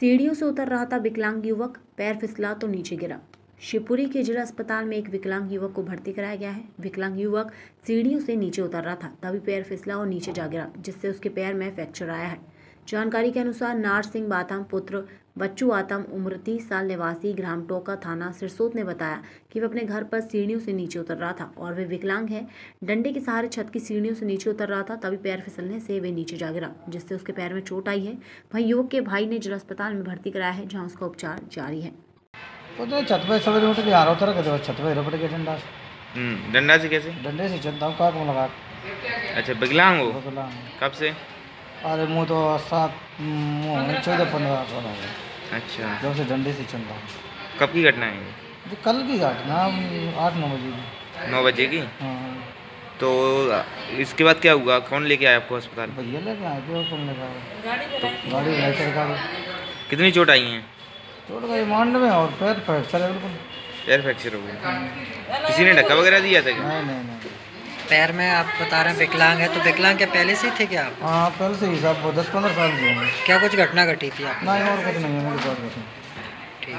सीढ़ियों से उतर रहा था विकलांग युवक, पैर फिसला तो नीचे गिरा। शिवपुरी के जिला अस्पताल में एक विकलांग युवक को भर्ती कराया गया है। विकलांग युवक सीढ़ियों से नीचे उतर रहा था, तभी पैर फिसला और नीचे जा गिरा, जिससे उसके पैर में फ्रैक्चर आया है। जानकारी के अनुसार नार सिंह बाथम पुत्र बच्चू आतम उम्र तीस साल निवासी ग्राम टोका थाना सिरसोत ने बताया कि वह अपने घर पर सीढ़ियों से नीचे उतर रहा था और वे विकलांग है। डंडे के सहारे छत की सीढ़ियों से नीचे उतर रहा था तभी पैर फिसलने से वे नीचे जा गिरा जिससे उसके पैर में चोट आई है। वहीं युवक के भाई ने जिला अस्पताल में भर्ती कराया है जहाँ उसका उपचार जारी है। तो छत पे सवेरे उठ के आ रहा उतर छत पे रपट के डंडा से। हम्म, डंडा से कैसे? डंडे से चलता हूँ लगा अच्छा विकलांग हो? कब से? अरे मुँह तो सात मुँह चौदह पंद्रह साल हो गए। अच्छा। जब से डंडे से चल रहा हूँ। कब की घटना है ये? जो कल की घटना आठ नौ बजे की। नौ बजे की? हाँ। तो इसके बाद क्या हुआ? कौन लेके आया आपको अस्पताल? भैया लेके आए थे कौन लेके आए। गाड़ी बुलाई सरकार कितनी चोट आई है? चोट गई मांड में और पैर फ्रैक्चर है बिल्कुल। पैर फ्रैक्चर हो गया किसी ने धक्का वगैरह दिया था क्या? नहीं नहीं। पैर में आप बता रहे हैं विकलांग है तो विकलांग के पहले से ही थे क्या आप? हाँ पहले से ही साहब दस पंद्रह साल से क्या कुछ घटना घटी थी आप नहीं और कुछ नहीं है मेरे पास ठीक।